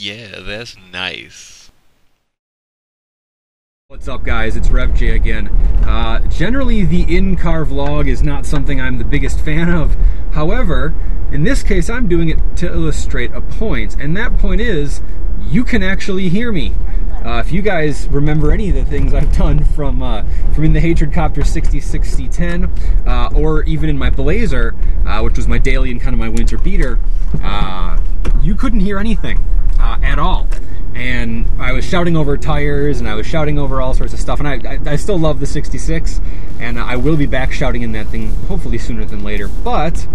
Yeah, that's nice. What's up guys, it's RevJ again. Uh, generally the in-car vlog is not something I'm the biggest fan of. However, in this case I'm doing it to illustrate a point, and that point is, you can actually hear me. Uh, if you guys remember any of the things I've done from uh, from in the Hatred Copter 606010, uh, or even in my Blazer, uh, which was my daily and kind of my winter beater, uh, you couldn't hear anything uh, at all. And I was shouting over tires, and I was shouting over all sorts of stuff. And I, I, I still love the 66, and I will be back shouting in that thing hopefully sooner than later. But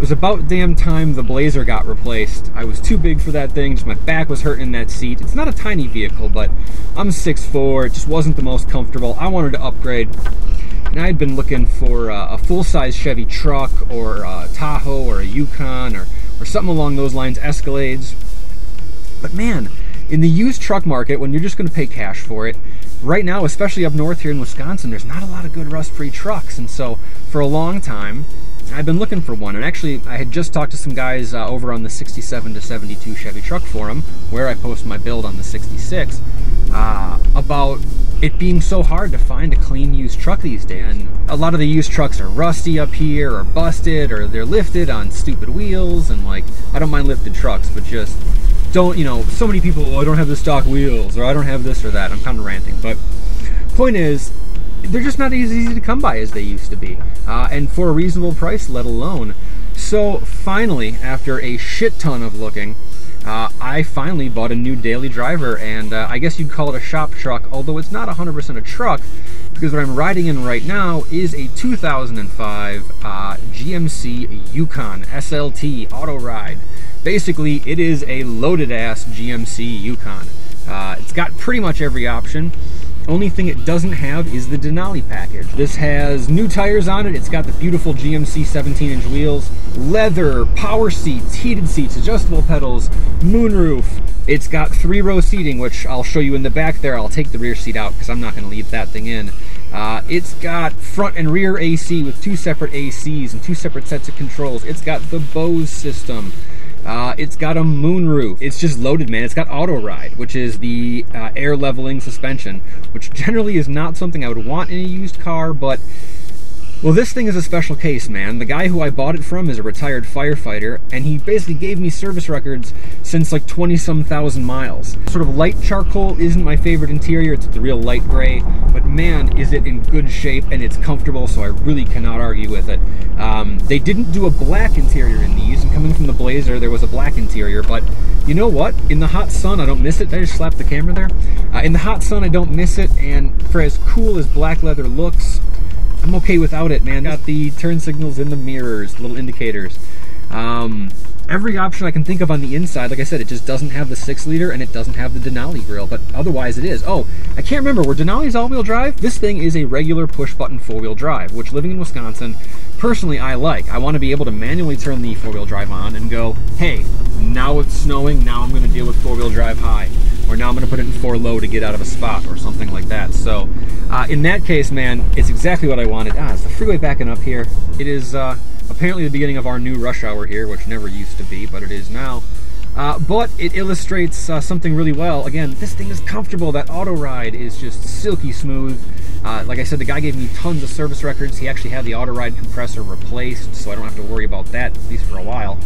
it was about damn time the Blazer got replaced. I was too big for that thing, just my back was hurting in that seat. It's not a tiny vehicle, but I'm 6'4", it just wasn't the most comfortable. I wanted to upgrade, and I had been looking for uh, a full-size Chevy truck, or a Tahoe, or a Yukon, or, or something along those lines, Escalades. But man, in the used truck market, when you're just gonna pay cash for it, right now, especially up north here in Wisconsin, there's not a lot of good rust-free trucks, and so for a long time, I've been looking for one, and actually, I had just talked to some guys uh, over on the 67 to 72 Chevy Truck Forum, where I post my build on the 66, uh, about it being so hard to find a clean used truck these days. And a lot of the used trucks are rusty up here, or busted, or they're lifted on stupid wheels, and like, I don't mind lifted trucks, but just don't, you know, so many people, oh, I don't have the stock wheels, or I don't have this or that. I'm kind of ranting, but point is, they're just not as easy to come by as they used to be, uh, and for a reasonable price, let alone. So finally, after a shit ton of looking, uh, I finally bought a new daily driver, and uh, I guess you'd call it a shop truck, although it's not 100% a truck, because what I'm riding in right now is a 2005 uh, GMC Yukon SLT Auto Ride. Basically, it is a loaded ass GMC Yukon. Uh, it's got pretty much every option. Only thing it doesn't have is the Denali package. This has new tires on it. It's got the beautiful GMC 17-inch wheels, leather, power seats, heated seats, adjustable pedals, moonroof. It's got three-row seating, which I'll show you in the back there. I'll take the rear seat out because I'm not going to leave that thing in. Uh, it's got front and rear AC with two separate ACs and two separate sets of controls. It's got the Bose system. Uh, it's got a moonroof. It's just loaded, man. It's got auto ride, which is the uh, air leveling suspension, which generally is not something I would want in a used car, but well, this thing is a special case, man. The guy who I bought it from is a retired firefighter, and he basically gave me service records since like 20 some thousand miles. Sort of light charcoal isn't my favorite interior, it's the real light gray, but man, is it in good shape and it's comfortable, so I really cannot argue with it. Um, they didn't do a black interior in these, coming from the Blazer, there was a black interior, but you know what? In the hot sun, I don't miss it. Did I just slap the camera there? Uh, in the hot sun, I don't miss it, and for as cool as black leather looks, I'm okay without it, man. Got the turn signals in the mirrors, little indicators. Um, every option I can think of on the inside, like I said, it just doesn't have the 6 liter and it doesn't have the Denali grill, but otherwise it is. Oh, I can't remember, were Denali's all-wheel drive? This thing is a regular push-button four-wheel drive, which living in Wisconsin, personally I like. I want to be able to manually turn the four-wheel drive on and go, hey, now it's snowing, now I'm going to deal with four-wheel drive high or now I'm going to put it in four low to get out of a spot or something like that. So uh, in that case, man, it's exactly what I wanted. Ah, is the freeway backing up here? It is uh, apparently the beginning of our new rush hour here, which never used to be, but it is now. Uh, but it illustrates uh, something really well. Again, this thing is comfortable. That auto ride is just silky smooth. Uh, like I said, the guy gave me tons of service records. He actually had the auto ride compressor replaced, so I don't have to worry about that, at least for a while.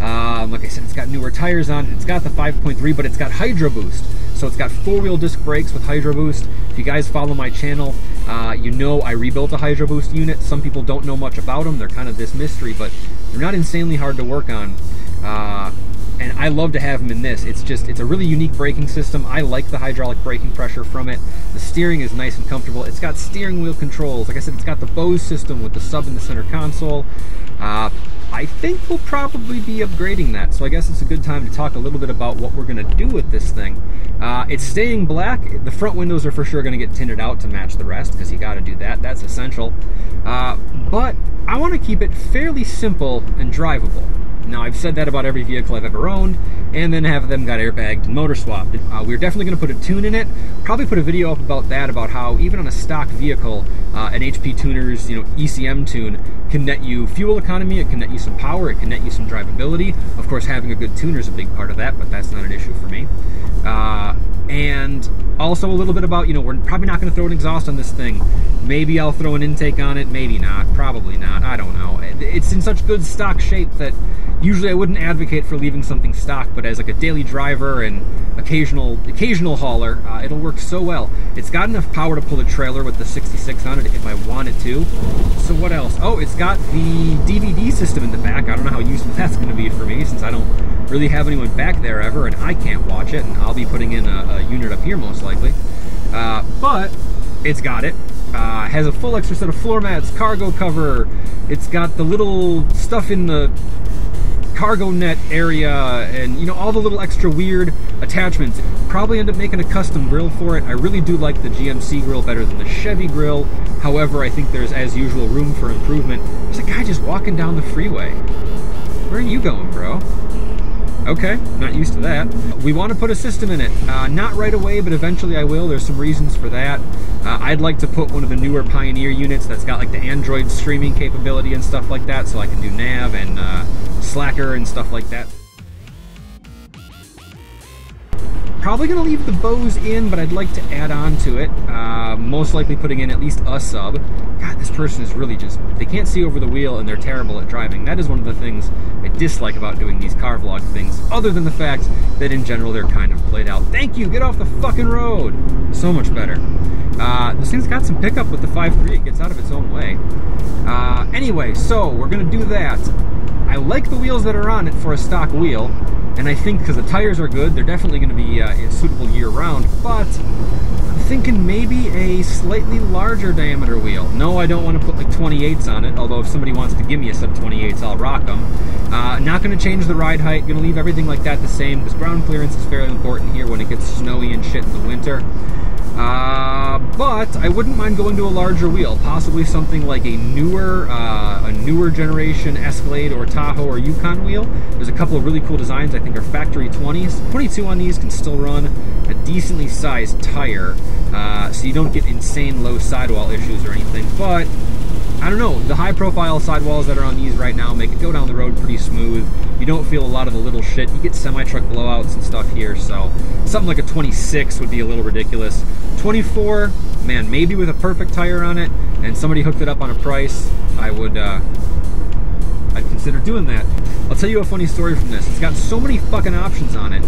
Um, like I said, it's got newer tires on. It's got the 5.3, but it's got Hydro Boost. So it's got four-wheel disc brakes with Hydro Boost. If you guys follow my channel, uh, you know I rebuilt a Hydro Boost unit. Some people don't know much about them. They're kind of this mystery, but they're not insanely hard to work on. Uh, and I love to have them in this. It's just, it's a really unique braking system. I like the hydraulic braking pressure from it. The steering is nice and comfortable. It's got steering wheel controls. Like I said, it's got the Bose system with the sub in the center console. Uh, I think we'll probably be upgrading that. So I guess it's a good time to talk a little bit about what we're gonna do with this thing. Uh, it's staying black. The front windows are for sure gonna get tinted out to match the rest because you gotta do that, that's essential. Uh, but I wanna keep it fairly simple and drivable. Now, I've said that about every vehicle I've ever owned, and then have them got airbagged and motor swapped. Uh, we're definitely going to put a tune in it. Probably put a video up about that, about how even on a stock vehicle, uh, an HP Tuner's you know ECM tune can net you fuel economy, it can net you some power, it can net you some drivability. Of course, having a good tuner is a big part of that, but that's not an issue for me. Uh, and also a little bit about, you know, we're probably not going to throw an exhaust on this thing. Maybe I'll throw an intake on it, maybe not, probably not, I don't know. It's in such good stock shape that usually I wouldn't advocate for leaving something stock, but as like a daily driver and occasional occasional hauler, uh, it'll work so well. It's got enough power to pull a trailer with the 66 on it if I wanted to. So what else? Oh, it's got the DVD system in the back. I don't know how useful that's going to be for me since I don't really have anyone back there ever and I can't watch it and I'll be putting in a, a unit up here most likely. Uh, but it's got it. Uh, has a full extra set of floor mats, cargo cover. It's got the little stuff in the cargo net area and you know all the little extra weird attachments. Probably end up making a custom grill for it. I really do like the gmc grill better than the chevy grill. However i think there's as usual room for improvement. There's a guy just walking down the freeway. Where are you going bro Okay, not used to that. We want to put a system in it. Uh, not right away, but eventually I will. There's some reasons for that. Uh, I'd like to put one of the newer Pioneer units that's got like the Android streaming capability and stuff like that, so I can do nav and uh, Slacker and stuff like that. Probably going to leave the Bose in, but I'd like to add on to it. Uh, most likely putting in at least a sub. God, this person is really just, they can't see over the wheel and they're terrible at driving. That is one of the things I dislike about doing these car vlog things, other than the fact that in general they're kind of played out. Thank you, get off the fucking road. So much better. Uh, this thing's got some pickup with the 5.3, it gets out of its own way. Uh, anyway, so we're gonna do that. I like the wheels that are on it for a stock wheel. And I think because the tires are good, they're definitely going to be uh, suitable year round. But I'm thinking maybe a slightly larger diameter wheel. No, I don't want to put like 28s on it, although if somebody wants to give me a sub 28s, I'll rock them. Uh, not going to change the ride height, going to leave everything like that the same because ground clearance is fairly important here when it gets snowy and shit in the winter. Uh, but I wouldn't mind going to a larger wheel, possibly something like a newer, uh, a newer generation Escalade or Tahoe or Yukon wheel. There's a couple of really cool designs. I think are factory 20s. 22 on these can still run a decently sized tire, uh, so you don't get insane low sidewall issues or anything. But I don't know, the high profile sidewalls that are on these right now make it go down the road pretty smooth. You don't feel a lot of the little shit. You get semi-truck blowouts and stuff here, so something like a 26 would be a little ridiculous. 24, man, maybe with a perfect tire on it and somebody hooked it up on a price, I would, uh, I'd consider doing that. I'll tell you a funny story from this. It's got so many fucking options on it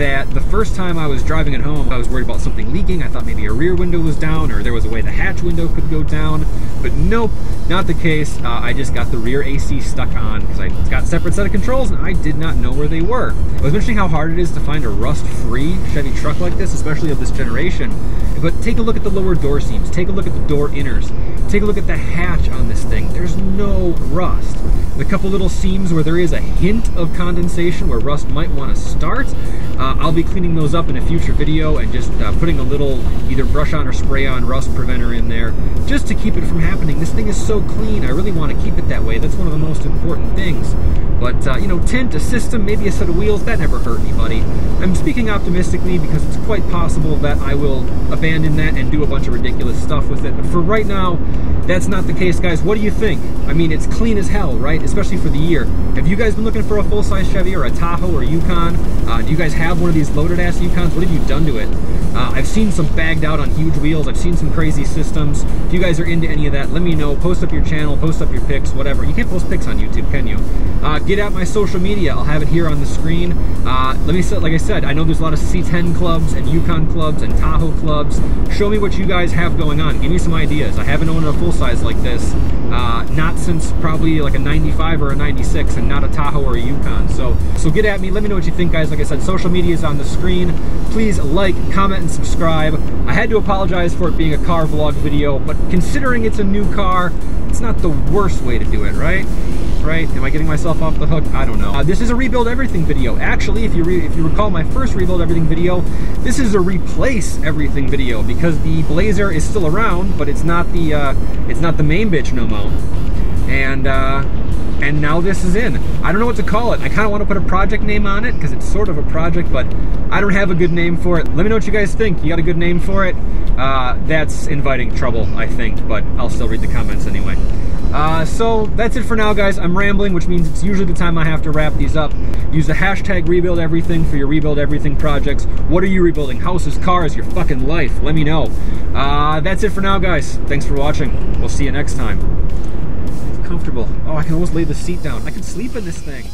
that the first time I was driving it home, I was worried about something leaking. I thought maybe a rear window was down or there was a way the hatch window could go down. But nope, not the case. Uh, I just got the rear AC stuck on because I got separate set of controls and I did not know where they were. I was mentioning how hard it is to find a rust-free Chevy truck like this, especially of this generation. But take a look at the lower door seams. Take a look at the door inners. Take a look at the hatch on this thing. There's no rust. The couple little seams where there is a hint of condensation where rust might want to start, uh, I'll be cleaning those up in a future video and just uh, putting a little either brush on or spray on rust preventer in there just to keep it from happening. This thing is so clean, I really want to keep it that way. That's one of the most important things. But, uh, you know, tint, a system, maybe a set of wheels, that never hurt anybody. I'm speaking optimistically because it's quite possible that I will abandon that and do a bunch of ridiculous stuff with it. But for right now, that's not the case, guys. What do you think? I mean, it's clean as hell, right? Especially for the year. Have you guys been looking for a full-size Chevy or a Tahoe or Yukon? Uh, do you guys have one of these loaded-ass Yukons? What have you done to it? Uh, I've seen some bagged out on huge wheels. I've seen some crazy systems. If you guys are into any of that, let me know. Post up your channel, post up your pics, whatever. You can't post pics on YouTube, can you? Uh, get at my social media. I'll have it here on the screen. Uh, let me say, like I said, I know there's a lot of C10 clubs and Yukon clubs and Tahoe clubs. Show me what you guys have going on. Give me some ideas. I haven't owned a full size like this, uh, not since probably like a 95 or a 96 and not a Tahoe or a Yukon. So, so get at me. Let me know what you think, guys. Like I said, social media is on the screen. Please like, comment, and subscribe. I had to apologize for it being a car vlog video, but considering it's a new car, it's not the worst way to do it, right? Right? Am I getting myself off the hook? I don't know. Uh, this is a rebuild everything video. Actually, if you if you recall my first rebuild everything video, this is a replace everything video because the Blazer is still around, but it's not the uh, it's not the main bitch no more. And uh, and now this is in. I don't know what to call it. I kind of want to put a project name on it because it's sort of a project, but I don't have a good name for it. Let me know what you guys think. You got a good name for it? Uh, that's inviting trouble, I think, but I'll still read the comments. Uh, so that's it for now, guys. I'm rambling, which means it's usually the time I have to wrap these up. Use the hashtag rebuild everything for your rebuild everything projects. What are you rebuilding? Houses, cars, your fucking life? Let me know. Uh, that's it for now, guys. Thanks for watching. We'll see you next time. It's comfortable. Oh, I can almost lay the seat down. I can sleep in this thing.